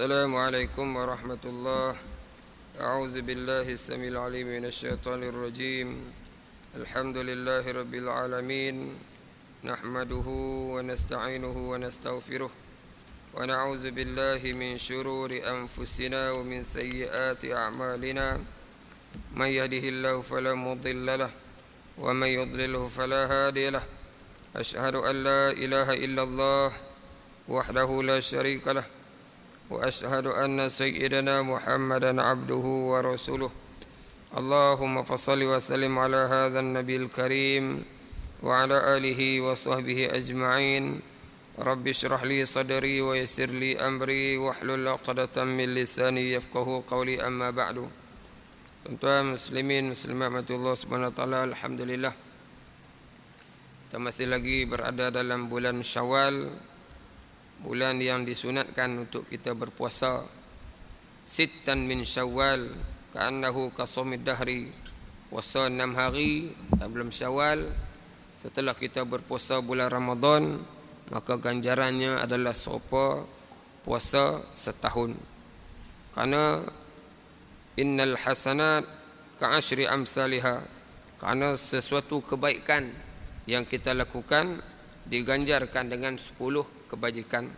السلام عليكم ورحمة الله. أعوذ بالله السميع العليم من الشيطان الرجيم. الحمد لله رب العالمين. نحمده ونستعينه ونستغفره. ونعوذ بالله من شرور أنفسنا ومن سيئات أعمالنا. من يهده الله فلا مضل له ومن يضلله فلا هادي له. أشهد أن لا إله إلا الله وحده لا شريك له. واشهد ان سيدنا محمدا عبده ورسوله اللهم فصل وسلم على هذا النبي الكريم وعلى اله وصحبه اجمعين رب اشرح لي صدري ويسر لي امري واحلل عقدة من لساني يفقه قولي اما بعد Tuan-tuan muslimin muslimat Allah Subhanahu wa taala alhamdulillah kita masih lagi berada dalam bulan Syawal bulan yang disunatkan untuk kita berpuasa sittan min syawal ka'annahu kasumid dahri. Puasa enam hari dalam syawal setelah kita berpuasa bulan Ramadan maka ganjarannya adalah serupa puasa setahun. Kerana innal hasanat ka'ashri amsalha kerana sesuatu kebaikan yang kita lakukan diganjarkan dengan sepuluh kebajikan.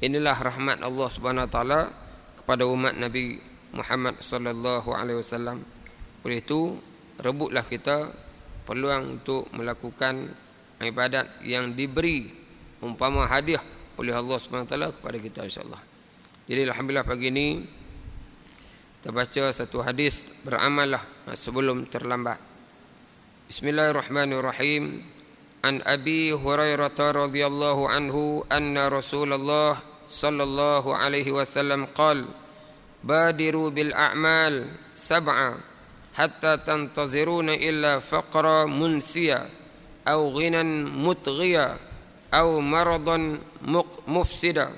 Inilah rahmat Allah Subhanahu taala kepada umat Nabi Muhammad sallallahu alaihi wasallam. Oleh itu, rebutlah kita peluang untuk melakukan ibadat yang diberi umpama hadiah oleh Allah Subhanahu taala kepada kita insyaallah. Jadi alhamdulillah pagi ini kita baca satu hadis beramallah sebelum terlambat. Bismillahirrahmanirrahim. عن أبي هريرة رضي الله عنه أن رسول الله صلى الله عليه وسلم قال بادروا بالأعمال سبعا حتى تنتظرون إلا فقرا منسيا أو غنى مطغيا أو مرضا مفسدا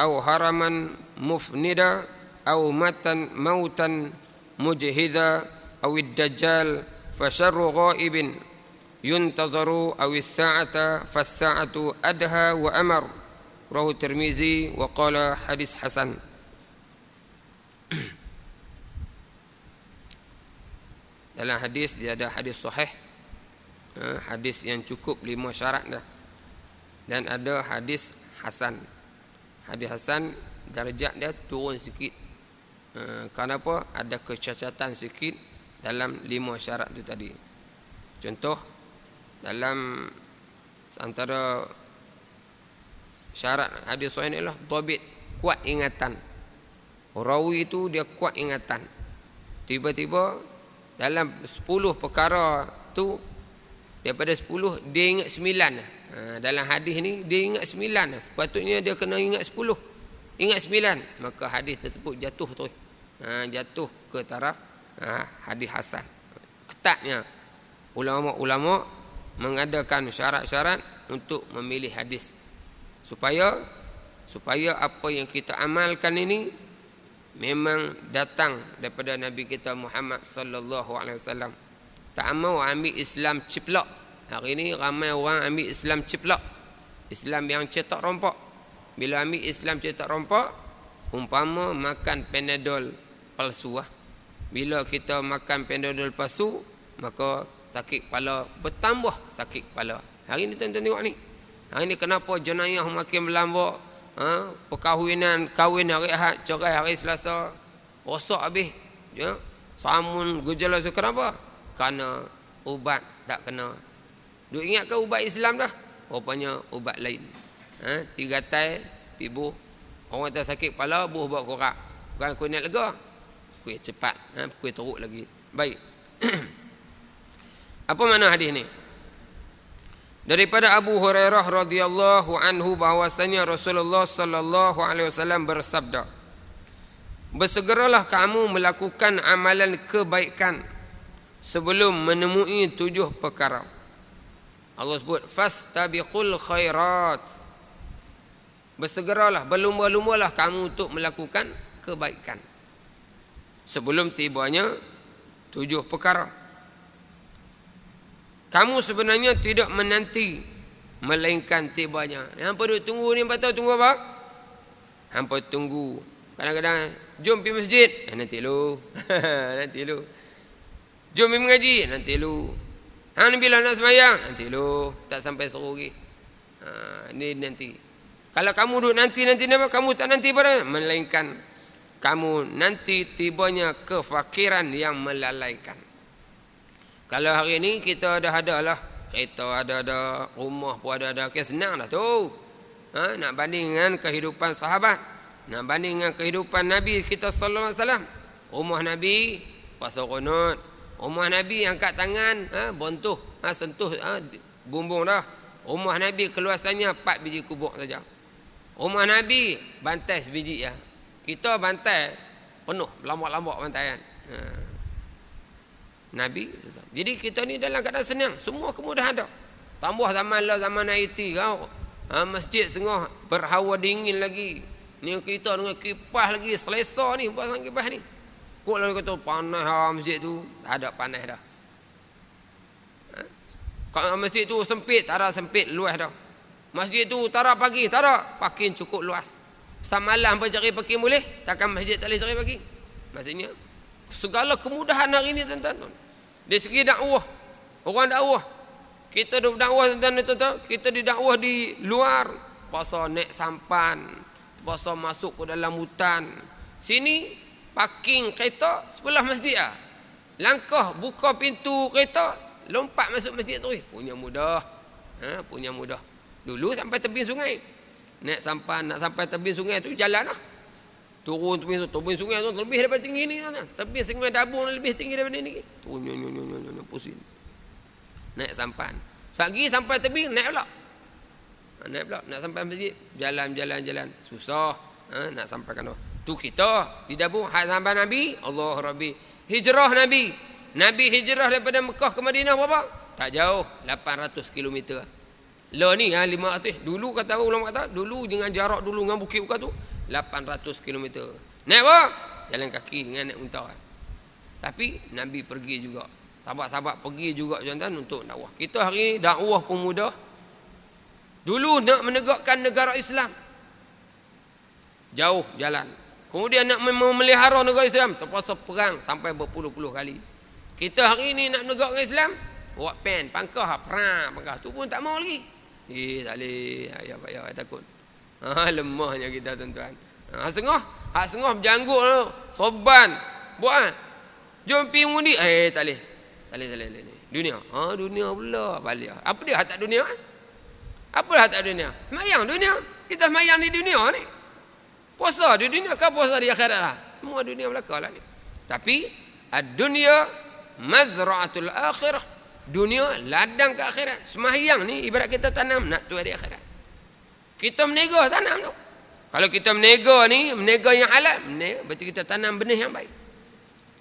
أو هرما مفندا أو متا موتا مجهذا أو الدجال فشر غائب yuntazaru awi sa'ata fas-sa'atu adha wa amar. Rahu Tirmizi wa qala hadis hasan. Dalam hadis dia ada hadis sahih. Ha, hadis yang cukup lima syarat dah. Dan ada hadis hasan. Hadis hasan darjat dia turun sikit. Ha, kenapa? Ada kecacatan sikit dalam lima syarat tu tadi. Contoh dalam antara syarat hadis sahih inilah dhabit kuat ingatan. Rawi itu dia kuat ingatan. Tiba-tiba dalam 10 perkara tu daripada 10 dia ingat 9 ha, dalam hadis ni dia ingat 9 sepatutnya dia kena ingat 10 ingat 9 maka hadis tersebut jatuh terus. Ha, jatuh ke taraf ha, hadis hasan. Ketatnya ulama-ulama mengadakan syarat-syarat untuk memilih hadis. Supaya supaya apa yang kita amalkan ini memang datang daripada nabi kita Muhammad sallallahu alaihi wasallam. Tak mau ambil Islam ciplak hari ini ramai orang ambil Islam ciplak Islam yang cetak rompak bila ambil Islam cetak rompak umpama makan panadol palsu lah. bila kita makan panadol palsu maka sakit kepala. Bertambah sakit kepala. Hari ni tuan-tuan tengok ni. Hari ni kenapa jenayah makin melambak ha? perkahwinan kahwin hari ahad cerai hari selasa. Rosak habis ya? samun gejala so kenapa? Kerana ubat tak kena. Duk ingat ke ubat Islam dah? Rupanya ubat lain. Ha? tiga tai pibu orang tak sakit kepala buh buat korak. Bukan kuih nak lega. Kuih cepat ha? kuih teruk lagi. Baik Apa makna hadis ni? Daripada Abu Hurairah radhiyallahu anhu bahwasanya Rasulullah sallallahu alaihi wasallam bersabda Bersegeralah kamu melakukan amalan kebaikan sebelum menemui tujuh perkara. Allah sebut fastabiqul khairat. Bersegeralah, berlumba-lumbalah kamu untuk melakukan kebaikan. Sebelum tibanya tujuh perkara. Kamu sebenarnya tidak menanti melainkan tibanya. Yang perlu tunggu ni empat tahun tunggu apa? Hampa tunggu. Kadang-kadang jom pergi masjid. Eh, nanti lu. nanti lu. Jom pergi mengaji. Nanti lu. Hang bila nak semayang? Nanti lu. Tak sampai seru lagi. Ha, ni nanti. Kalau kamu duduk nanti, nanti apa? Kamu tak nanti pada? Melainkan kamu nanti tibanya kefakiran yang melalaikan. Kalau hari ini kita dah ada lah. Kereta ada ada, rumah pun ada ada. Okay, senang dah tu. Ha, nak banding dengan kehidupan sahabat. Nak banding dengan kehidupan Nabi kita sallallahu alaihi wasallam. Rumah Nabi pasal qunut. Rumah Nabi angkat tangan, ha, bontuh, ha, sentuh ha, bumbung dah. Rumah Nabi keluasannya 4 biji kubuk saja. Rumah Nabi bantai sebiji ya. Kita bantai penuh, lambak-lambak bantai kan. Ha. Nabi Jadi kita ni dalam keadaan senang, semua kemudahan ada. Tambah zaman lah zaman IT kau. Ha, masjid setengah berhawa dingin lagi. Ni kita dengan kipas lagi selesa ni pasang kipas ni. Kok lalu kata panas ha, masjid tu. Tak ada panas dah. Ha? Masjid tu sempit, tak ada sempit luas dah. Masjid tu tak ada pagi, tak ada. Pakin cukup luas. Sama malam pun cari pakin boleh. Takkan masjid tak boleh cari pagi. Maksudnya, segala kemudahan hari ini tuan-tuan. Dari segi dakwah. Orang dakwah. Kita duduk dakwah tuan-tuan. Kita di dakwah di luar. Pasal naik sampan. Pasal masuk ke dalam hutan. Sini parking kereta sebelah masjid lah. Langkah buka pintu kereta. Lompat masuk masjid tu. Punya mudah. Ha, punya mudah. Dulu sampai tepi sungai. Naik sampan nak sampai tepi sungai tu jalan lah. Turun tepi tepi sungai tu lebih daripada tinggi ni kan. Tepi sungai dabung lebih tinggi daripada ni. Turun nyo nyo nyo nyo pusing. Naik sampan. Sagi sampai tepi naik pula. Ha, naik pula. Nak sampai masjid. Jalan jalan jalan. Susah. Ha, nak sampai kan tu kita di dabung hak sampai nabi Allah rabbi. Hijrah nabi. Nabi hijrah daripada Mekah ke Madinah berapa? Tak jauh. 800 km lo ni ha 500 dulu kata ulama kata dulu dengan jarak dulu dengan bukit buka tu 800 km. Naik apa? Jalan kaki dengan naik unta. Tapi Nabi pergi juga. Sahabat-sahabat pergi juga tuan-tuan untuk dakwah. Kita hari ini dakwah pun mudah. Dulu nak menegakkan negara Islam. Jauh jalan. Kemudian nak memelihara negara Islam. Terpaksa perang sampai berpuluh-puluh kali. Kita hari ini nak menegakkan Islam. Buat pen, pangkah, perang, pangkah. Tu pun tak mau lagi. Eh, tak boleh. Ya, ya, ya, takut. Ha, lemahnya kita tuan-tuan. Ha, sengah, ha, sengah berjanggut tu. Soban. Buat kan? Jom pergi mundi. Eh, tak boleh. Tak boleh, tak boleh. Dunia. Ha, dunia pula. Balik. Apa dia tak dunia? Apa dia tak dunia? Semayang dunia. Kita semayang di dunia ni. Puasa di dunia. Kau puasa di akhirat lah. Semua dunia belakang lah ni. Tapi, dunia mazra'atul akhirah. Dunia ladang ke akhirat. Semayang ni ibarat kita tanam nak tuai di akhirat. Kita menega tanam tu. Kalau kita menega ni, menega yang halal, berarti kita tanam benih yang baik.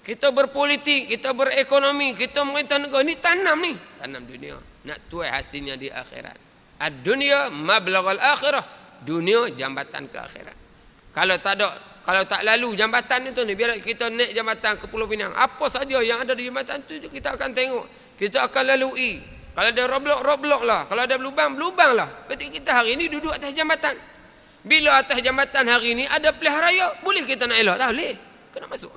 Kita berpolitik, kita berekonomi, kita merintah negara ni tanam ni, tanam dunia. Nak tuai hasilnya di akhirat. Ad-dunya mablaghal akhirah. Dunia jambatan ke akhirat. Kalau tak ada kalau tak lalu jambatan itu ni biar kita naik jambatan ke Pulau Pinang. Apa saja yang ada di jambatan tu kita akan tengok. Kita akan lalui. Kalau ada roblok, roblok lah. Kalau ada lubang, lubang lah. Berarti kita hari ini duduk atas jambatan. Bila atas jambatan hari ini ada pelihara raya, boleh kita nak elok? Tak boleh. Kena masuk.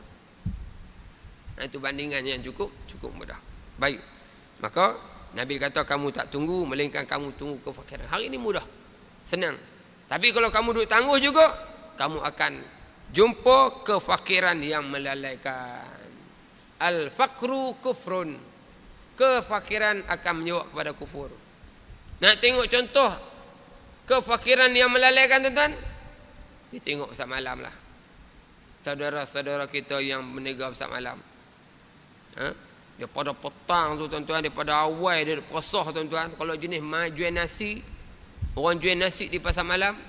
Nah, itu bandingan yang cukup, cukup mudah. Baik. Maka, Nabi kata kamu tak tunggu, melainkan kamu tunggu kefakiran. Hari ini mudah. Senang. Tapi kalau kamu duduk tangguh juga, kamu akan jumpa kefakiran yang melalaikan. Al-fakru kufrun kefakiran akan menyewa kepada kufur. Nak tengok contoh kefakiran yang melalaikan tuan-tuan? Kita tengok besar malam lah. Saudara-saudara kita yang menega besar malam. Ha? Daripada petang tu tuan-tuan, daripada awal dia posah tuan-tuan. Kalau jenis jual nasi, orang jual nasi di pasar malam,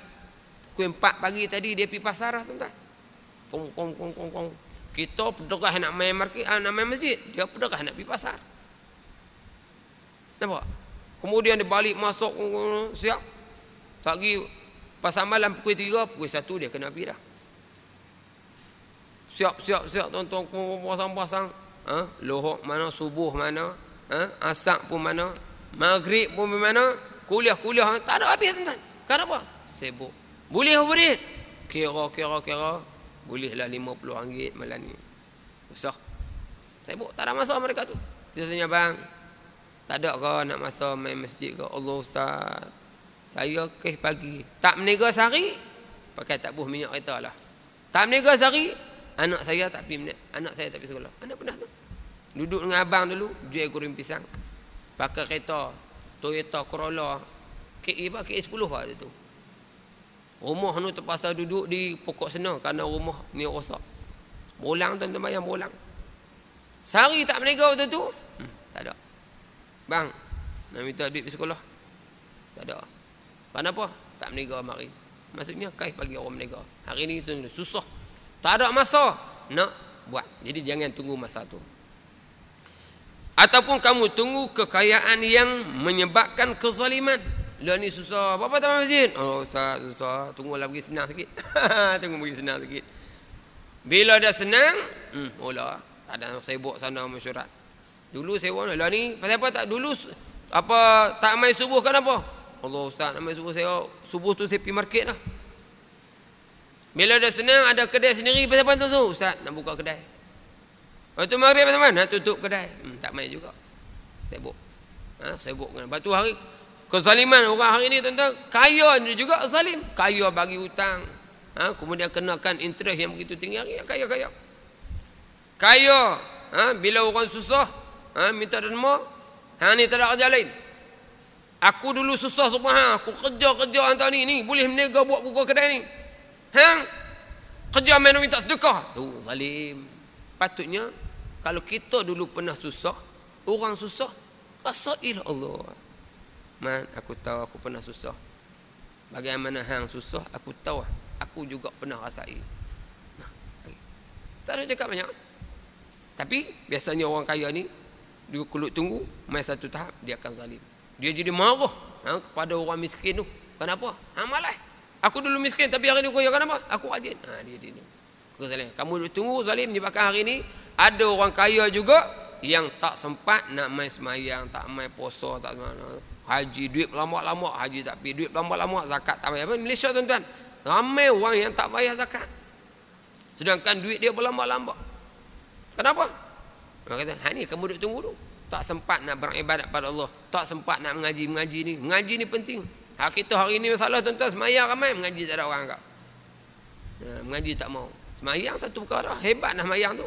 pukul 4 pagi tadi dia pergi pasar lah tuan-tuan. Kong, kong, kong, kong, kong. Kita pedegah nak main market, ah, nak main masjid. Dia pedegah nak pergi pasar. Nampak? Kemudian dia balik masuk siap. Pagi pasal malam pukul 3, pukul 1 dia kena pergi dah. Siap, siap, siap tuan-tuan pasang-pasang. Ha? Lohok mana, subuh mana. Ha? Asak pun mana? Maghrib pun mana? Kuliah-kuliah tak ada habis tuan-tuan. Kenapa? Sibuk. Boleh boleh? Kira, kira, kira. Bolehlah RM50 malam ni. Usah. Sibuk. Tak ada masa mereka tu. Dia tanya bang. Tak ada ke nak masa main masjid ke? Allah Ustaz. Saya keh pagi. Tak meniga sehari. Pakai tak buh minyak kereta lah. Tak meniga sehari. Anak saya tak pergi Anak saya tak pergi sekolah. Anak pernah tu. Duduk dengan abang dulu, jual goreng pisang. Pakai kereta Toyota Corolla KE apa? KE 10 apa dia tu. Rumah tu terpaksa duduk di pokok sana kerana rumah ni rosak. Bolang tuan-tuan bayang bolang. Sehari tak menegak waktu tu? Hmm, tak ada. Bang, nak minta duit pergi sekolah? Tak ada. Kenapa? Tak menegak mari. Maksudnya kaih bagi orang menegak. Hari ni tu susah. Tak ada masa nak buat. Jadi jangan tunggu masa tu. Ataupun kamu tunggu kekayaan yang menyebabkan kezaliman. Lah ni susah. Berapa tamat masjid? Oh Ustaz, susah. Tunggulah pergi senang sikit. Tunggu pergi senang sikit. Bila dah senang, hmm, olah. Tak ada sibuk sana mesyuarat. Dulu sibuk lah ni. Pasal apa tak dulu apa tak main subuh kan apa? Allah Ustaz, nak main subuh saya subuh tu saya pergi market lah. Bila dah senang ada kedai sendiri pasal apa tu? Ustaz nak buka kedai. Waktu maghrib macam mana? Tutup kedai. Hmm, tak main juga. Sibuk. Ha, sibuk. Lepas tu hari kezaliman orang hari ni tuan-tuan. Kaya ni juga zalim. Kaya bagi hutang. Ha, kemudian kenakan interest yang begitu tinggi hari. Kaya-kaya. Kaya. Ha, bila orang susah. Ha, minta derma. Ha, ni tak ada kerja lain. Aku dulu susah semua. Ha, aku kerja-kerja hantar ni. ni. Boleh menega buat buka kedai ni. Ha? Kerja main minta sedekah. Tu zalim. Patutnya kalau kita dulu pernah susah, orang susah, rasail Allah. Man, aku tahu aku pernah susah. Bagaimana hang susah, aku tahu. Aku juga pernah rasai. Nah, tak ada cakap banyak. Tapi biasanya orang kaya ni dia kulut tunggu mai satu tahap dia akan zalim. Dia jadi marah ha, kepada orang miskin tu. Kenapa? Hang malas. Aku dulu miskin tapi hari ni kaya kenapa? Aku rajin. Ha dia dia. dia kezaliman. Kamu tunggu zalim menyebabkan hari ini ada orang kaya juga yang tak sempat nak main semayang, tak main puasa, tak mana. Haji duit lama-lama, haji tak pergi, duit lama-lama, zakat tak bayar. Malaysia tuan-tuan, ramai orang yang tak bayar zakat. Sedangkan duit dia berlambak-lambak. Kenapa? Dia kata, ha ni kamu duduk tunggu dulu. Tak sempat nak beribadat pada Allah. Tak sempat nak mengaji-mengaji ni. Mengaji ni penting. Hak kita hari ni masalah tuan-tuan, semayang ramai, mengaji tak ada orang agak. Ha, mengaji tak mau. Semayang satu perkara. Hebat dah semayang tu.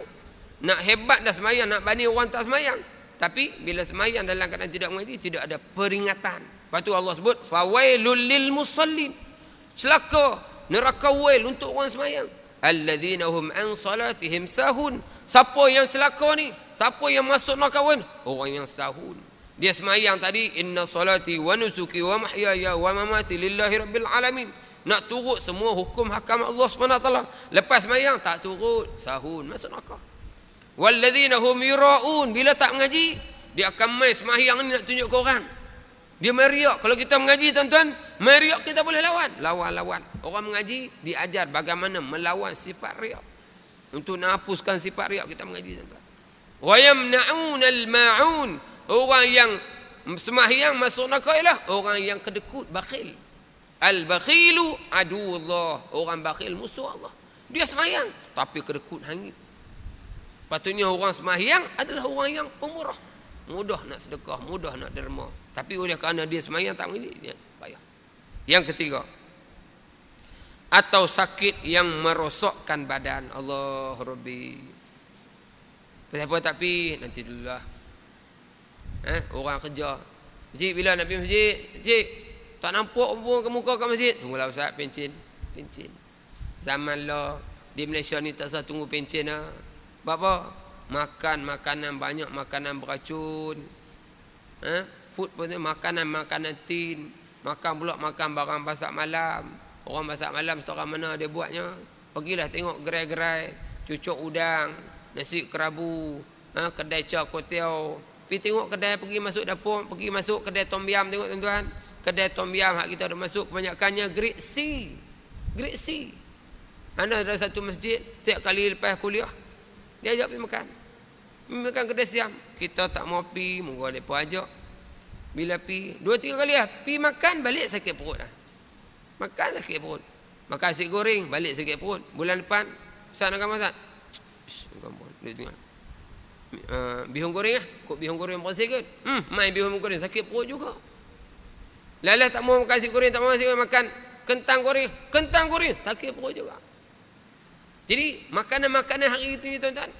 Nak hebat dah semayang. Nak banding orang tak semayang. Tapi bila semayang dalam keadaan tidak mengaji. Tidak ada peringatan. Lepas tu Allah sebut. Fawailul lil musallin. Celaka. Neraka wail untuk orang semayang. Alladzina hum an salatihim sahun. Siapa yang celaka ni? Siapa yang masuk neraka wail? Orang yang sahun. Dia semayang tadi. Inna salati wa nusuki wa mahyaya wa mamati lillahi rabbil alamin nak turut semua hukum hakam Allah SWT lepas mayang tak turut sahun masuk neraka walladzina hum yuraun bila tak mengaji dia akan mai sembahyang ni nak tunjuk ke orang dia meriak kalau kita mengaji tuan-tuan meriak kita boleh lawan lawan-lawan orang mengaji diajar bagaimana melawan sifat riak untuk nak hapuskan sifat riak kita mengaji tuan-tuan wa yamna'un al-ma'un orang yang sembahyang masuk neraka ialah orang yang kedekut bakhil Al-bakhilu aduullah. Orang bakhil musuh Allah. Dia semayang. Tapi kedekut hangit. Patutnya orang semayang adalah orang yang pemurah. Mudah nak sedekah. Mudah nak derma. Tapi oleh kerana dia semayang tak begini. Dia payah. Yang ketiga. Atau sakit yang merosokkan badan. Allah Rabbi. Kenapa tapi nanti dululah. Eh, orang kerja. Cik bila nak pergi masjid? Cik, tak nampak pun ke muka kat masjid. Tunggulah Ustaz, pencin. Pencin. Zaman lah. Di Malaysia ni tak usah tunggu pencin lah. Apa? Makan makanan banyak, makanan beracun. Ha? Food pun makanan-makanan tin. Makan pula makan barang basak malam. Orang basak malam setelah mana dia buatnya. Pergilah tengok gerai-gerai. Cucuk udang. Nasi kerabu. Ha? Kedai cak kotiau. Pergi tengok kedai, pergi masuk dapur. Pergi masuk kedai tom yam tengok tuan-tuan kedai tom yam hak kita ada masuk kebanyakannya grade C grade C anda ada satu masjid setiap kali lepas kuliah dia ajak pergi makan Makan kedai siam. Kita tak mau pi, munggu depa ajak. Bila pi, dua tiga kali lah. Pi makan, balik sakit perut lah. Makan sakit perut. Makan nasi goreng, balik sakit perut. Bulan depan, Ustaz nak makan Ustaz? Duduk tengok. Uh, bihun goreng lah. Kok bihun goreng bersih ke? Hmm, main bihun goreng. Sakit perut juga. Lala tak mau makan nasi goreng, tak mau nasi goreng. Makan kentang goreng. Kentang goreng. Sakit perut juga. Jadi, makanan-makanan hari itu ni tuan-tuan.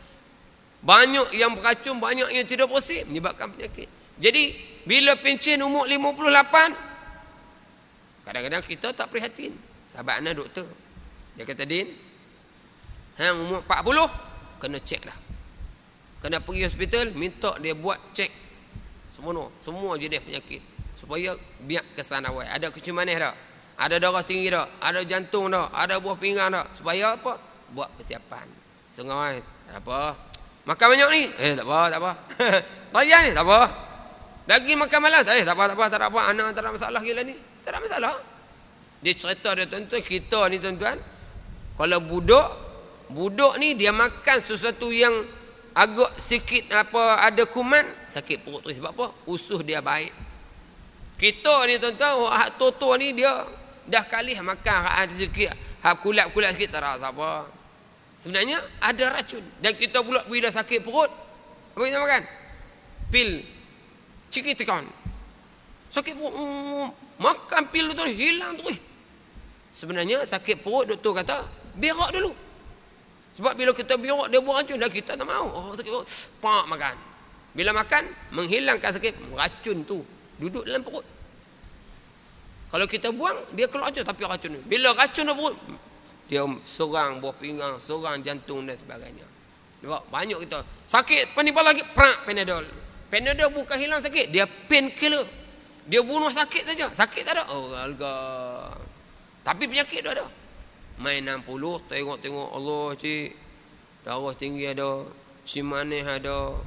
Banyak yang beracun, banyak yang tidak bersih. Menyebabkan penyakit. Jadi, bila pencen umur 58, kadang-kadang kita tak prihatin. Sahabat anak doktor. Dia kata, Din, hang umur 40, kena cek dah. Kena pergi hospital, minta dia buat cek. Semua, semua jenis penyakit. Supaya biar kesan awal. Ada kecil manis tak? Ada darah tinggi tak? Ada jantung tak? Ada buah pinggang tak? Supaya apa? Buat persiapan. Sengai. Tak apa. Makan banyak ni? Eh, tak apa, tak apa. Bayar ni? Tak apa. Daging makan malam? Tak, eh, tak apa, tak apa, tak apa. Anak tak ada masalah gila ni. Tak ada masalah. Dia cerita dia tuan-tuan, kita ni tuan-tuan. Kalau budak, budak ni dia makan sesuatu yang agak sikit apa ada kuman sakit perut tu sebab apa usus dia baik kita ni tuan-tuan hak toto ni dia dah kali makan ada sikit hak kulap-kulap sikit tak rasa apa sebenarnya ada racun dan kita pula bila sakit perut apa kita makan pil cikitikon sakit perut um, makan pil tu hilang tu sebenarnya sakit perut doktor kata berak dulu sebab bila kita biar dia buang racun dah kita tak mau. Oh sakit perut. Pak makan. Bila makan menghilangkan sakit racun tu duduk dalam perut. Kalau kita buang dia keluar racun tapi racun ni. Bila racun dalam perut dia seorang buah pinggang, seorang jantung dan sebagainya. Nampak banyak kita sakit penipal lagi prak panadol. Panadol bukan hilang sakit, dia pain killer. Dia bunuh sakit saja. Sakit tak ada. Oh, alga. Tapi penyakit tu ada. Main 60 tengok-tengok Allah cik. Darah tinggi ada. Cimanih ada.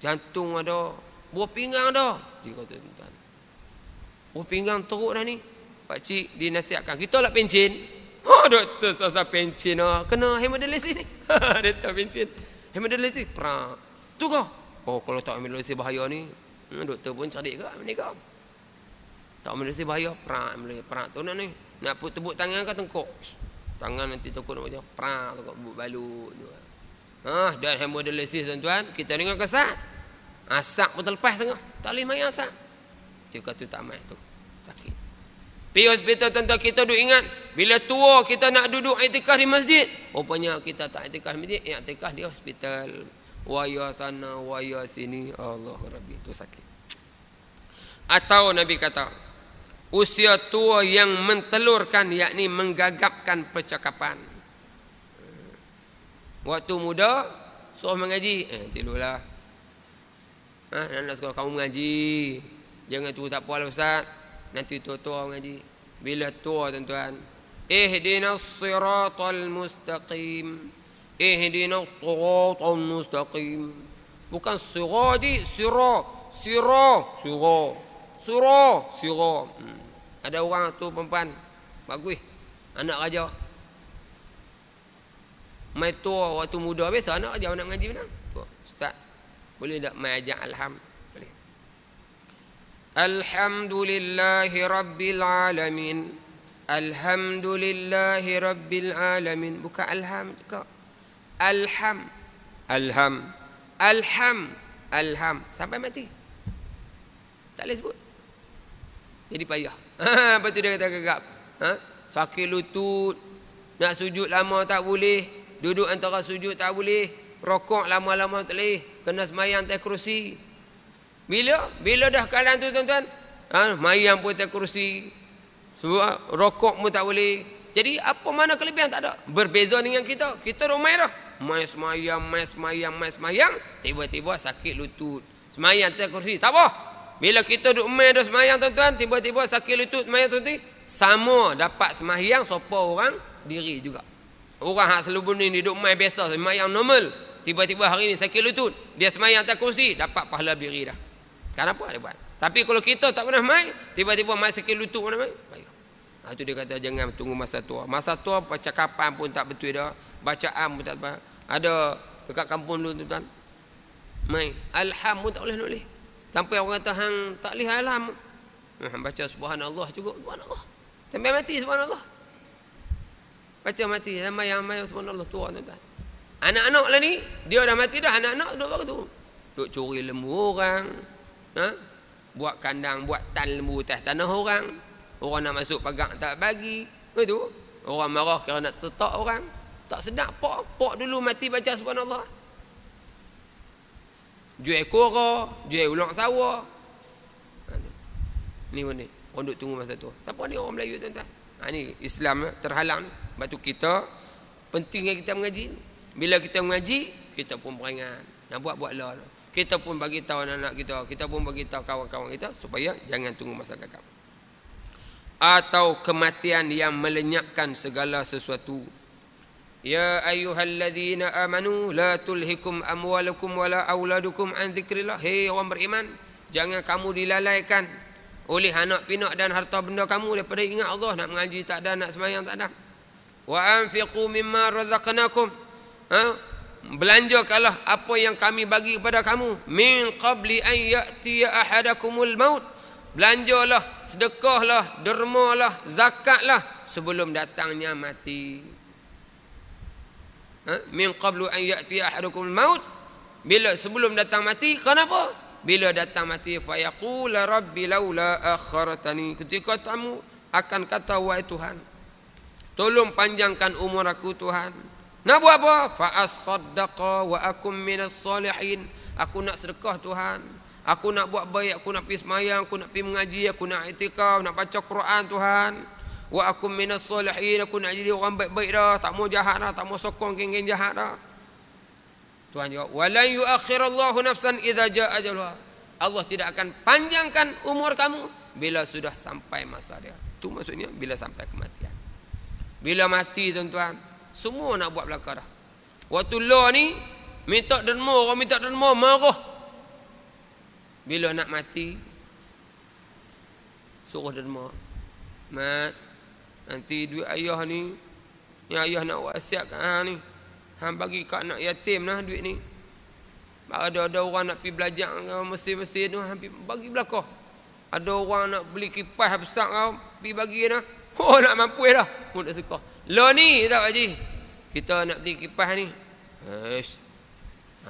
Jantung ada. Buah pinggang ada. Dia kata tuan buah pinggang teruk dah ni. Pak cik dinasihatkan. Kita lah pencin. Oh doktor sasa pencin. Oh. kena hemodialisis ni. Doktor pencin. Hemodialisis pra tu kau oh kalau tak hemodialisis bahaya ni hmm, doktor pun cerdik ke kau tak hemodialisis bahaya pra pra tu ni nak put tebuk tangan ke tengkuk? Tangan nanti takut nak macam perang takut buk balut. Ha, dan hemodialisis tuan-tuan, kita dengar kesat. Asak pun terlepas tengah. Tak boleh main asak. Dia kata tak main tu. Sakit. Pergi hospital tuan-tuan kita duk ingat. Bila tua kita nak duduk itikaf di masjid. Rupanya kita tak itikaf di masjid. Itikaf di hospital. Waya sana, waya sini. Allah Rabbi. Itu sakit. Atau Nabi kata usia tua yang mentelurkan yakni menggagapkan percakapan. Waktu muda suruh mengaji. Eh tidurlah. Ha nak sekolah kamu mengaji. Jangan tu tak apa ustaz. Nanti tua-tua mengaji. Bila tua tuan-tuan? Ihdinas siratal mustaqim ihdinas siratal mustaqim bukan sirati sira sira sira. Sira sira. Hmm. Ada orang tu perempuan Bagus. Anak raja. Mai tua waktu muda Biasa anak raja nak ngaji mana Ustaz. Boleh tak mai ajak Alham? Boleh. Alhamdulillahi Rabbil Alamin. Alhamdulillahi Rabbil Alamin. Bukan Alham juga Alham Alham Alham Alham Sampai mati Tak boleh sebut Jadi payah Lepas tu dia kata gegap. Ha? Sakit lutut. Nak sujud lama tak boleh. Duduk antara sujud tak boleh. Rokok lama-lama tak boleh. Kena semayang tak kerusi. Bila? Bila dah keadaan tu tuan-tuan? Ha? Mayang pun tak kerusi. Sebab rokok pun tak boleh. Jadi apa mana kelebihan tak ada. Berbeza dengan kita. Kita dah main dah. Main semayang, main semayang, main semayang. Tiba-tiba sakit lutut. Semayang tak kerusi. Tak apa. Bila kita duduk main dah semayang tuan-tuan, tiba-tiba sakit lutut semayang tuan-tuan, sama dapat semayang sopa orang diri juga. Orang hak selubun ni duduk main biasa, semayang normal. Tiba-tiba hari ni sakit lutut, dia semayang atas kursi, dapat pahala diri dah. Kenapa dia buat? Tapi kalau kita tak pernah main, tiba-tiba main sakit lutut mana main? Baik. Ha, itu dia kata jangan tunggu masa tua. Masa tua percakapan pun tak betul dah. Bacaan pun tak apa. Ada dekat kampung dulu tuan-tuan. Mai. Alham pun tak boleh nulis. Sampai orang kata hang tak boleh alham. Hang baca subhanallah juga subhanallah. Sampai mati subhanallah. Baca mati sampai yang mai subhanallah tu tuan-tuan. Anak-anak lah ni, dia dah mati dah anak-anak duk buat tu. Duk curi lembu orang. Ha? Buat kandang, buat tan lembu atas tanah orang. Orang nak masuk pagar tak bagi. Itu. Orang marah kerana nak tetak orang. Tak sedap pok. Pok dulu mati baca subhanallah. Jual kora, jual ulang sawah. Ha, ni mana? Orang duk tunggu masa tu. Siapa ni orang Melayu tuan-tuan? Ha, ni Islam terhalang. Sebab tu kita pentingnya kita mengaji ni. Bila kita mengaji, kita pun peringat. Nak buat-buatlah. Kita pun bagi tahu anak-anak kita, kita pun bagi tahu kawan-kawan kita supaya jangan tunggu masa kakak. Atau kematian yang melenyapkan segala sesuatu. Ya ayyuhalladzina amanu la tulhikum amwalukum wala auladukum an dzikrillah. Hei orang beriman, jangan kamu dilalaikan oleh anak pinak dan harta benda kamu daripada ingat Allah nak mengaji tak ada nak sembahyang tak ada. Wa anfiqu mimma razaqnakum ha? belanjakanlah apa yang kami bagi kepada kamu min qabli an ya'ti ahadakumul maut belanjalah sedekahlah dermalah zakatlah sebelum datangnya mati ha? min qablu an ya'ti ahadakumul maut bila sebelum datang mati kenapa bila datang mati fa yaqul rabbi laula akhartani ketika kamu akan kata wahai Tuhan tolong panjangkan umur aku Tuhan nak buat apa? Fa'as-saddaqa wa akum minas salihin. Aku nak sedekah Tuhan. Aku nak buat baik, aku nak pergi semayang, aku nak pergi mengaji, aku nak itikaf, nak baca Quran Tuhan. Wa akum minas salihin. Aku nak jadi orang baik-baik dah. Tak mau jahat dah. Tak mau sokong geng-geng jahat dah. Tuhan jawab. Walan yuakhirallahu nafsan idha ja'ajalha. Allah tidak akan panjangkan umur kamu bila sudah sampai masa dia. Itu maksudnya bila sampai kematian. Bila mati tuan-tuan, semua nak buat belakang dah. Waktu law ni, minta derma, orang minta derma, marah. Bila nak mati, suruh derma. Mat, nanti duit ayah ni, ni ayah nak wasiatkan ha, ni. Han bagi kat anak yatim lah duit ni. Ada ada orang nak pergi belajar mesin-mesin tu, bagi belakang. Ada orang nak beli kipas besar kau, pergi bagi dah. Oh nak mampu dah. Mudah suka. Lo ni tak Haji. Kita nak beli kipas ni. Eish.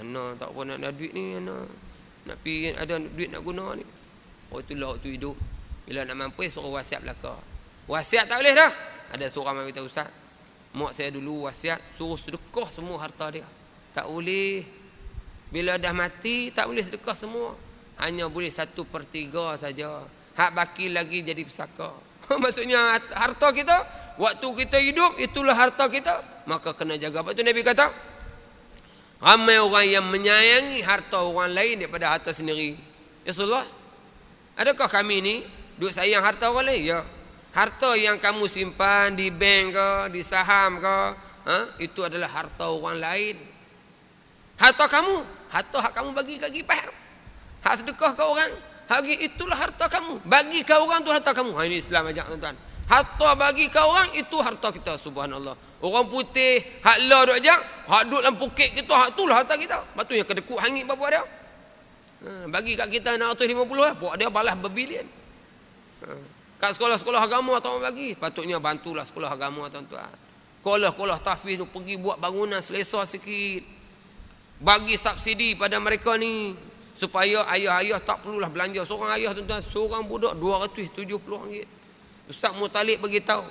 Ana tak apa nak ada duit ni ana. Nak pi ada duit nak guna ni. Oh tu lah tu hidup. Bila nak mampu suruh wasiat belaka. Wasiat tak boleh dah. Ada seorang mari tahu ustaz. Mak saya dulu wasiat suruh sedekah semua harta dia. Tak boleh. Bila dah mati tak boleh sedekah semua. Hanya boleh satu per tiga saja. Hak baki lagi jadi pesaka. Maksudnya harta kita Waktu kita hidup itulah harta kita. Maka kena jaga. Lepas tu Nabi kata. Ramai orang yang menyayangi harta orang lain daripada harta sendiri. Ya Rasulullah. Adakah kami ni duk sayang harta orang lain? Ya. Harta yang kamu simpan di bank ke, di saham ke. Ha? Itu adalah harta orang lain. Harta kamu. Harta hak kamu bagi kat kipas. Hak sedekah ke orang. Hak itulah harta kamu. Bagi ke orang tu harta kamu. Ha, ini Islam ajak tuan-tuan. Harta bagi kau orang itu harta kita subhanallah. Orang putih hak la duk ajak, hak duk dalam pukit kita hak itulah harta kita. Patutnya kedekut hangit apa dia. Ha, bagi kat kita 650 lah, buat dia balas berbilion. Ha, kat sekolah-sekolah agama tak bagi, patutnya bantulah sekolah agama tuan-tuan. Sekolah-sekolah tahfiz tu pergi buat bangunan selesa sikit. Bagi subsidi pada mereka ni supaya ayah-ayah tak perlulah belanja seorang ayah tuan-tuan seorang budak 270 ringgit. Ustaz Mutalib beritahu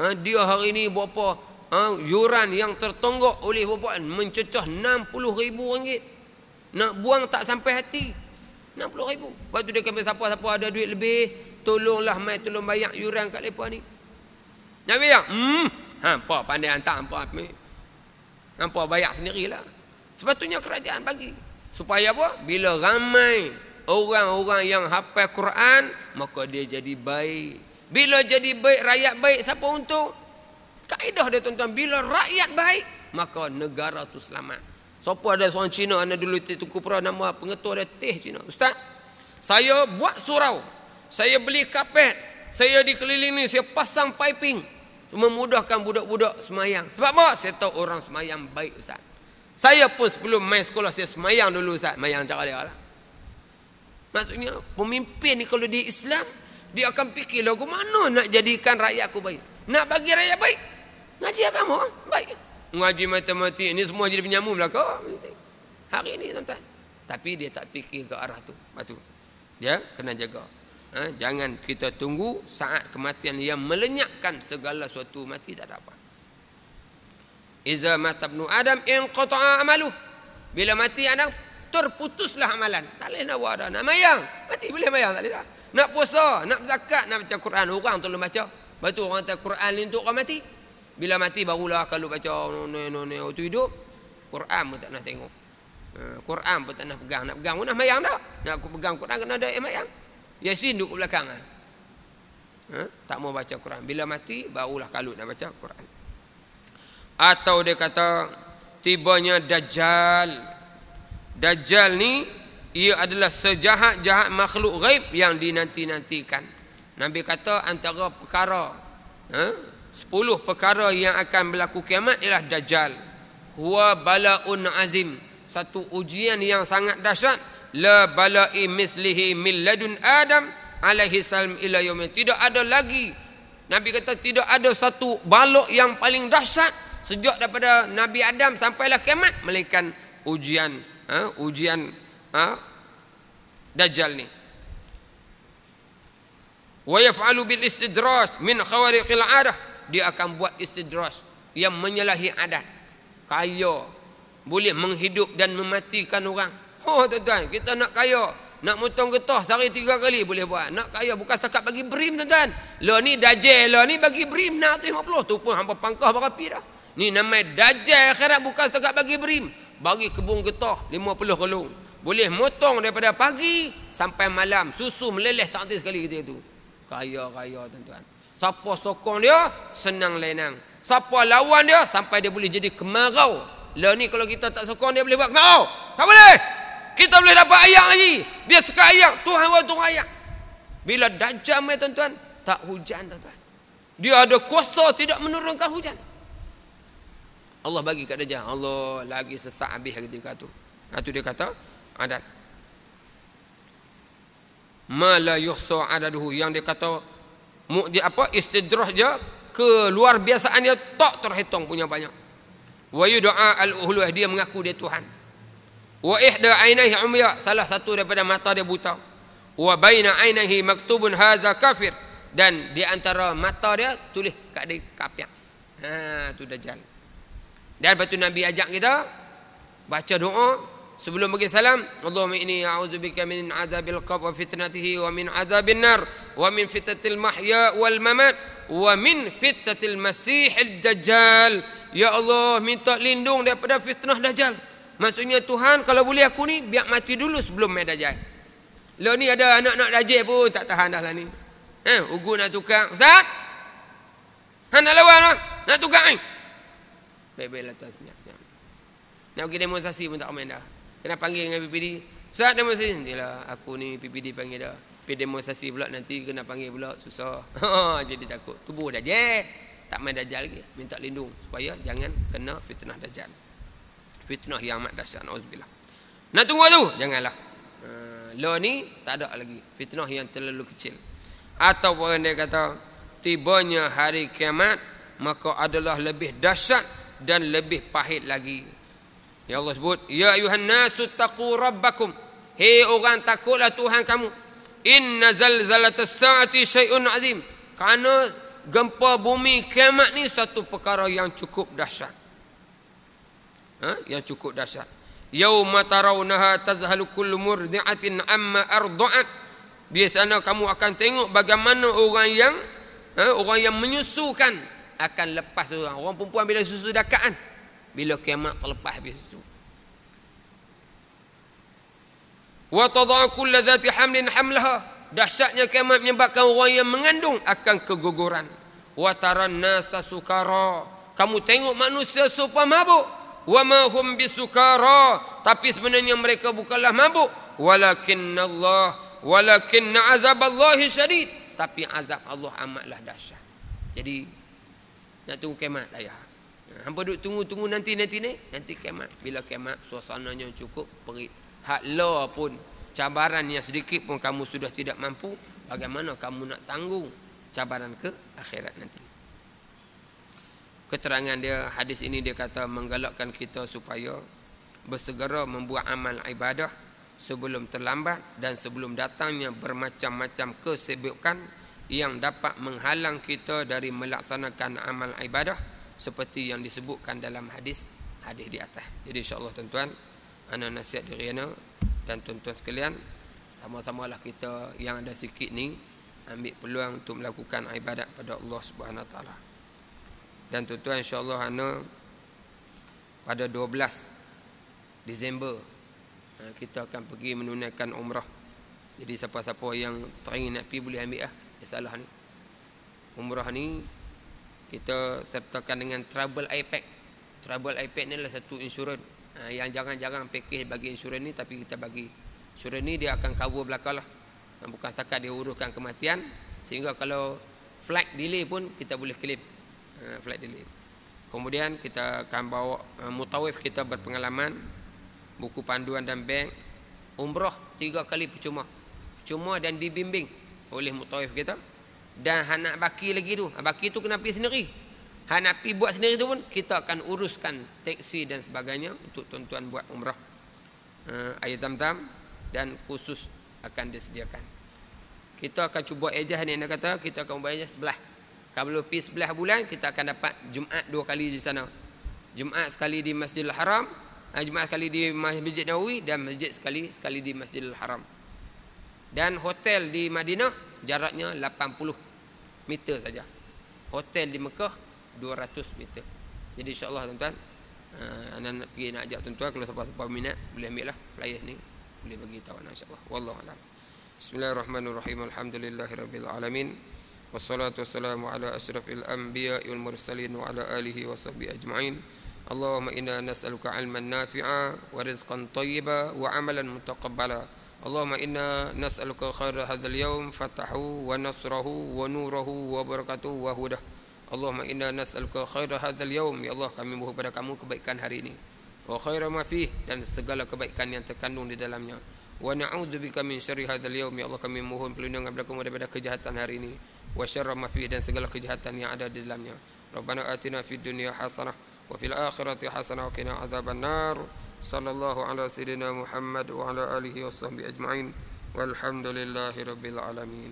ha, dia hari ini berapa ha, yuran yang tertonggok oleh bapa mencecah 60 ribu ringgit nak buang tak sampai hati 60 ribu lepas tu dia kata siapa-siapa ada duit lebih tolonglah mai tolong bayar yuran kat mereka ni Nabi ya hmm hampa pandai hantar hampa hampa bayar sendirilah sepatutnya kerajaan bagi supaya apa bila ramai orang-orang yang hafal Quran maka dia jadi baik bila jadi baik, rakyat baik, siapa untuk? Kaedah dia tuan-tuan. Bila rakyat baik, maka negara tu selamat. Siapa ada seorang Cina, anda dulu Tungku Pura, nama pengetua dia Teh Cina. Ustaz, saya buat surau. Saya beli kapet. Saya dikelilingi, saya pasang piping. Memudahkan budak-budak semayang. Sebab apa? Saya tahu orang semayang baik Ustaz. Saya pun sebelum main sekolah saya semayang dulu Ustaz. Semayang cara dia lah. Maksudnya pemimpin ni kalau dia Islam. Dia akan fikir lagu mana nak jadikan rakyat aku baik. Nak bagi rakyat baik. Ngaji agama baik. Ngaji matematik ni semua jadi penyamu belaka. Hari ni tuan-tuan. Tapi dia tak fikir ke arah tu. Batu. Dia kena jaga. Ha? Jangan kita tunggu saat kematian yang melenyapkan segala sesuatu mati tak ada apa. Iza mata ibnu Adam in qata'a amalu. Bila mati Adam terputuslah amalan. Tak boleh nak buat dah. Nak mayang. Mati boleh mayang tak boleh dah. Nak puasa, nak zakat, nak baca Quran. Orang tu baca. Lepas tu orang kata Quran ni untuk orang mati. Bila mati barulah kalau baca none none waktu hidup. Quran pun tak nak tengok. Ha, Quran pun tak nak pegang. Nak pegang pun nak mayang dah. Nak aku pegang Quran kena ada yang mayang. Yasin duduk belakang. Ha? Tak mau baca Quran. Bila mati barulah kalut nak baca Quran. Atau dia kata tibanya Dajjal. Dajjal ni ia adalah sejahat-jahat makhluk gaib yang dinanti-nantikan. Nabi kata antara perkara ha, sepuluh perkara yang akan berlaku kiamat ialah Dajjal. Huwa bala'un azim. Satu ujian yang sangat dahsyat. La bala'i mislihi min ladun Adam alaihi salam ila yawmin. Tidak ada lagi. Nabi kata tidak ada satu balok yang paling dahsyat sejak daripada Nabi Adam sampailah kiamat melainkan ujian ha, ujian ha, Dajjal ni wa yaf'alu bil istidraj min khawariqil adah dia akan buat istidraj yang menyalahi adat kaya boleh menghidup dan mematikan orang oh tuan-tuan kita nak kaya nak motong getah sehari tiga kali boleh buat. Nak kaya bukan setakat bagi brim tuan-tuan. Lo ni dajel lo ni bagi brim nak tu 50. Tu pun hampa pangkah berapi dah. Ni nama dajjal akhirat bukan setakat bagi berim. Bagi kebun getah 50 kolong. Boleh motong daripada pagi sampai malam. Susu meleleh tak henti sekali ketika itu. Kaya-kaya tuan-tuan. Siapa sokong dia, senang lenang. Siapa lawan dia, sampai dia boleh jadi kemarau. Lah ni kalau kita tak sokong dia boleh buat kemarau. Tak boleh. Kita boleh dapat ayak lagi. Dia suka ayak. Tuhan buat Tuhan ayak. Bila dajjal mai tuan-tuan, tak hujan tuan-tuan. Dia ada kuasa tidak menurunkan hujan. Allah bagi kat dia Allah lagi sesak habis ketika tu. Ha tu dia kata adat. Ma la yuhsa adaduhu yang dia kata dia apa istidrah dia ke luar biasaan dia tak terhitung punya banyak. Wa yud'a al-uluhiyah dia mengaku dia Tuhan. Wa ihda ainaihi umya salah satu daripada mata dia buta. Wa baina ainaihi maktubun hadza kafir dan di antara mata dia tulis kat dia kafir. Ha tu dajjal. Dan lepas tu Nabi ajak kita baca doa sebelum bagi salam Allahumma inni a'udzubika min adzabil qabr wa fitnatihi wa min adzabin nar wa min fitnatil mahya wal mamat wa min fitnatil masihid dajjal ya Allah minta lindung daripada fitnah dajjal maksudnya Tuhan kalau boleh aku ni biar mati dulu sebelum mai dajjal lo ni ada anak-anak dajjal pun tak tahan dah lah ni eh ugu nak tukar ustaz han nak lawan lah nak tukar ni eh? Baik-baiklah tuan senyap-senyap. Nak pergi demonstrasi pun tak main dah. Kena panggil dengan PPD. Saat demonstrasi. Yalah aku ni PPD panggil dah. Pergi demonstrasi pula nanti kena panggil pula. Susah. Jadi takut. Tubuh dah je. Tak main dajjal lagi. Minta lindung. Supaya jangan kena fitnah dajjal. Fitnah yang amat dahsyat. Nauzubillah. Nak tunggu tu? Janganlah. Uh, lo ni tak ada lagi. Fitnah yang terlalu kecil. Atau orang dia kata. Tibanya hari kiamat. Maka adalah lebih dahsyat dan lebih pahit lagi. Ya Allah sebut, ya ayuhan nasu taqu rabbakum. Hei orang takutlah Tuhan kamu. Inna zalzalatas saati syai'un azim. Karena gempa bumi kiamat ni satu perkara yang cukup dahsyat. Ha? Yang cukup dahsyat. Yauma tarawnaha tazhalu kullu murdi'atin amma arda'at. Biasanya kamu akan tengok bagaimana orang yang ha? orang yang menyusukan akan lepas orang. Orang perempuan bila susu dekat kan? Bila kiamat terlepas habis susu. Wa tadha kullu dhati hamlin hamlaha. Dahsyatnya kiamat menyebabkan orang yang mengandung akan keguguran. Wa taran nasa sukara. Kamu tengok manusia supaya mabuk. Wa ma hum bisukara. Tapi sebenarnya mereka bukanlah mabuk. Walakin Allah walakin azab Allah syadid. Tapi azab Allah amatlah dahsyat. Jadi nak tunggu kiamat tak payah. Hampa duduk tunggu-tunggu nanti nanti ni, nanti kiamat. Bila kiamat suasananya cukup perit. Hak law pun cabaran yang sedikit pun kamu sudah tidak mampu, bagaimana kamu nak tanggung cabaran ke akhirat nanti. Keterangan dia hadis ini dia kata menggalakkan kita supaya bersegera membuat amal ibadah sebelum terlambat dan sebelum datangnya bermacam-macam kesibukan yang dapat menghalang kita dari melaksanakan amal ibadah seperti yang disebutkan dalam hadis hadis di atas. Jadi insya-Allah tuan-tuan, ana nasihat diri ana dan tuan-tuan sekalian, sama-samalah kita yang ada sikit ni ambil peluang untuk melakukan ibadat pada Allah Subhanahu taala. Dan tuan-tuan insya-Allah ana pada 12 Disember ha, kita akan pergi menunaikan umrah. Jadi siapa-siapa yang teringin nak pergi boleh ambil ah salah ni. Umrah ni kita sertakan dengan travel iPad. Travel iPad ni adalah satu insurans. Ha, yang jangan-jangan package bagi insurans ni tapi kita bagi insurans ni dia akan cover belakang lah. Bukan setakat dia uruskan kematian sehingga kalau flight delay pun kita boleh claim ha, flight delay. Kemudian kita akan bawa uh, mutawif kita berpengalaman buku panduan dan bank umrah tiga kali percuma. Percuma dan dibimbing oleh mutawif kita. Dan hak nak baki lagi tu baki tu kena pergi sendiri. Hak nak pergi buat sendiri tu pun kita akan uruskan teksi dan sebagainya untuk tuan-tuan buat umrah uh, air zam-zam dan khusus akan disediakan. Kita akan cuba ejah ni nak kata kita akan ubah ejah sebelah kalau pergi sebelah bulan kita akan dapat Jumaat dua kali di sana Jumaat sekali di Masjidil Haram Jumaat sekali di Masjid Nawawi dan masjid sekali sekali di Masjidil Haram dan hotel di Madinah jaraknya 80 meter saja. Hotel di Mekah 200 meter. Jadi insya-Allah tuan-tuan, uh, nak pergi nak ajak tuan-tuan kalau siapa-siapa minat boleh ambil lah flyers ni. Boleh bagi tahu insya-Allah. Wallahu a'lam. Bismillahirrahmanirrahim. Alhamdulillahirabbil alamin Wassalatu wassalamu ala asyrafil anbiya'i wal mursalin wa ala alihi wa sahbihi ajma'in. Allahumma inna nas'aluka 'ilman nafi'a wa rizqan tayyiba wa 'amalan mutaqabbala. اللهم إنا نسألك خير هذا اليوم فتحه ونصره ونوره وبركاته وهدى اللهم إنا نسألك خير هذا اليوم ya Allah kami mohon kepada kamu kebaikan hari ini wa khaira ma fih dan segala kebaikan yang terkandung di dalamnya wa na'udzubika min syarri hadzal yaum ya Allah kami mohon perlindungan kepada kamu daripada kejahatan hari ini. Wa syarra ma fi dan segala kejahatan yang ada di dalamnya. Rabbana atina fid dunya hasanah wa fil akhirati hasanah wa qina azaban nar sallallahu ala sayidina muhammad wa ala alihi washabbi ajmain. Walhamdulillahi rabbil alamin.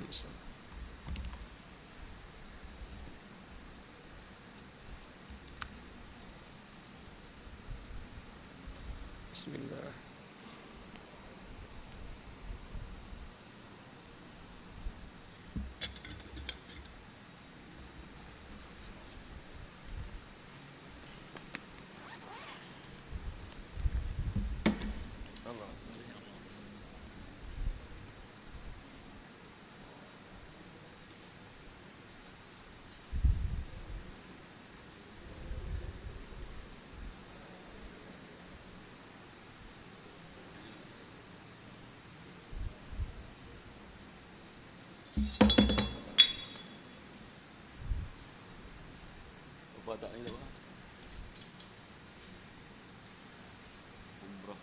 Bismillah. apa tak ni tak apa. Umrah.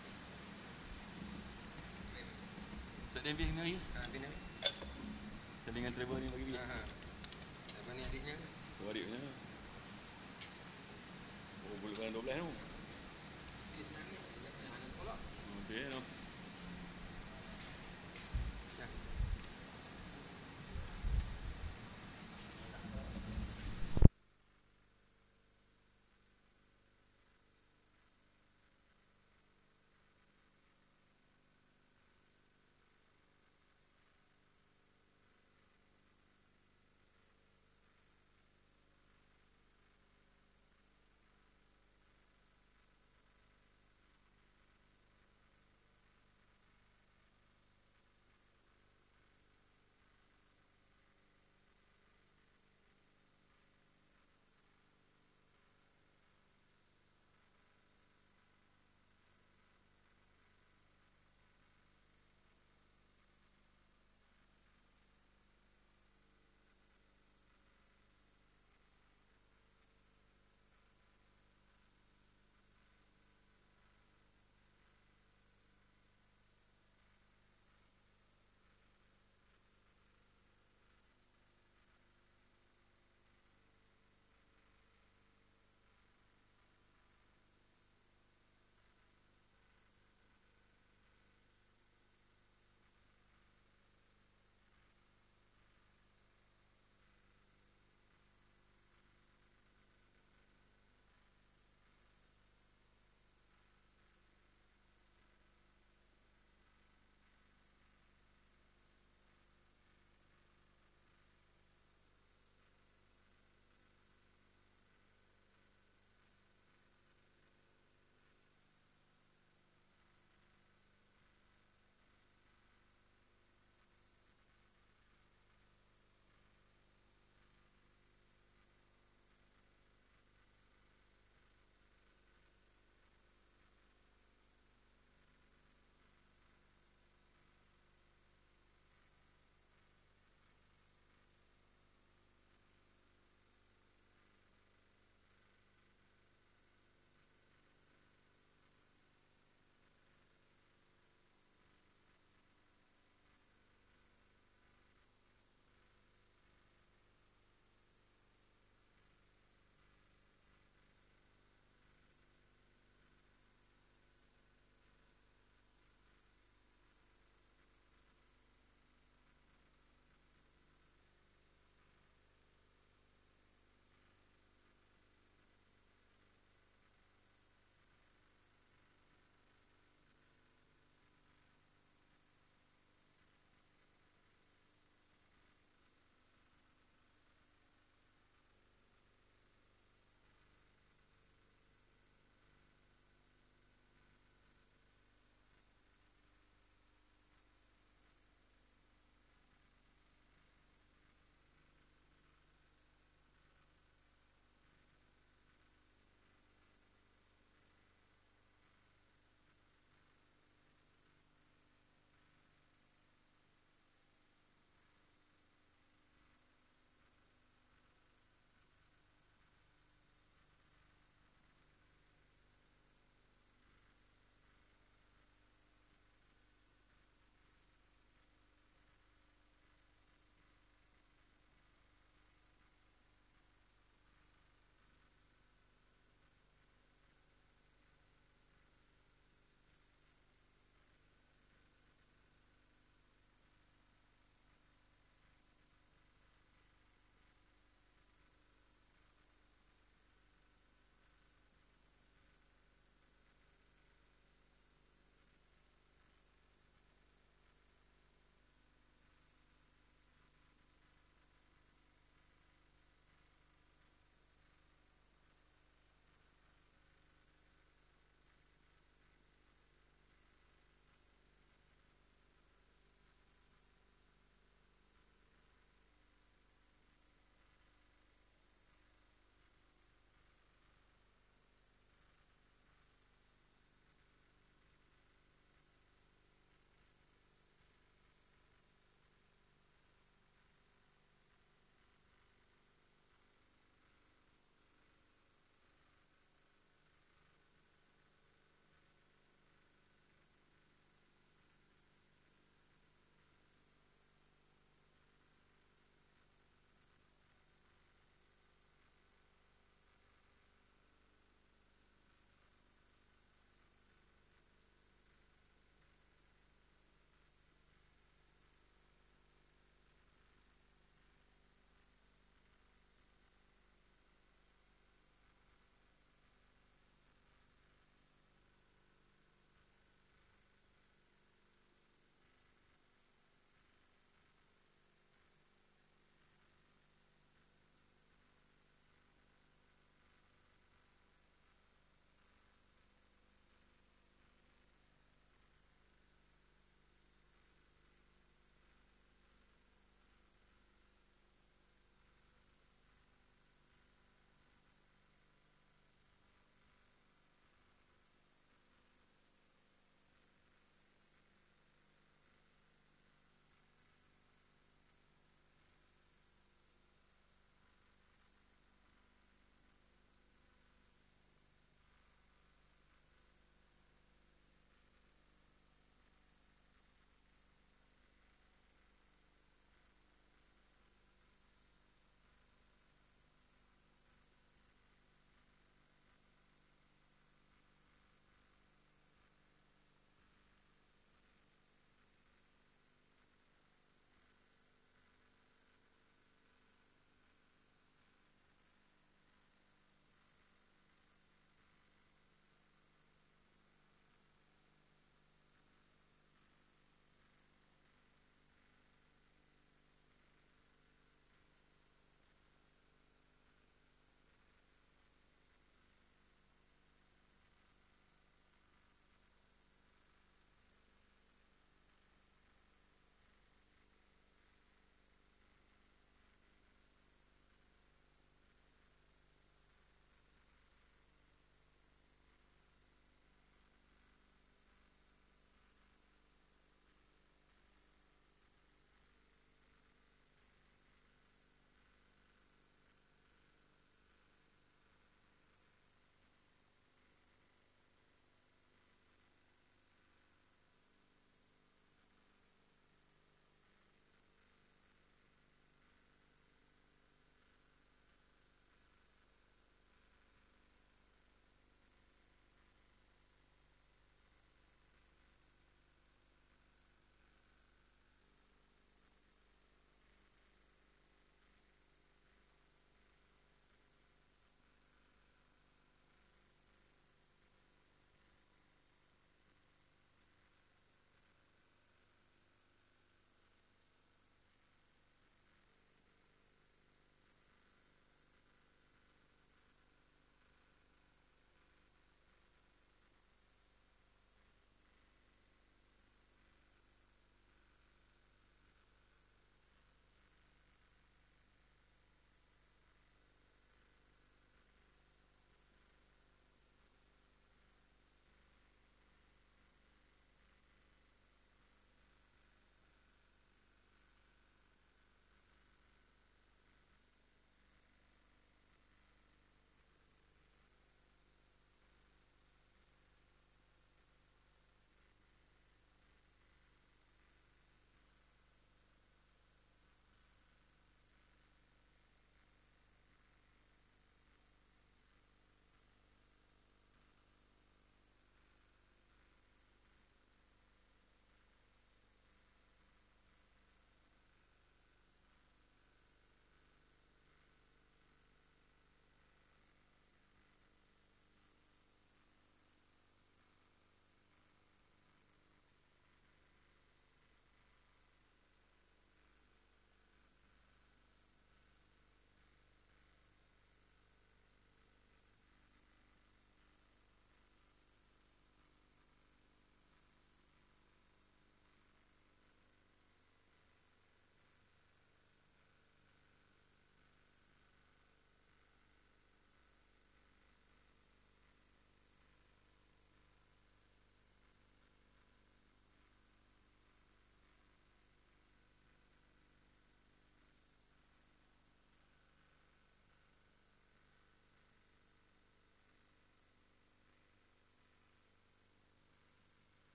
Sat dia bih ni. Ha dengan travel ni bagi bilik Ha. Apa ni adiknya? Tu oh, adiknya. Oh boleh kena 12 tu. Okey, no. Okay, no.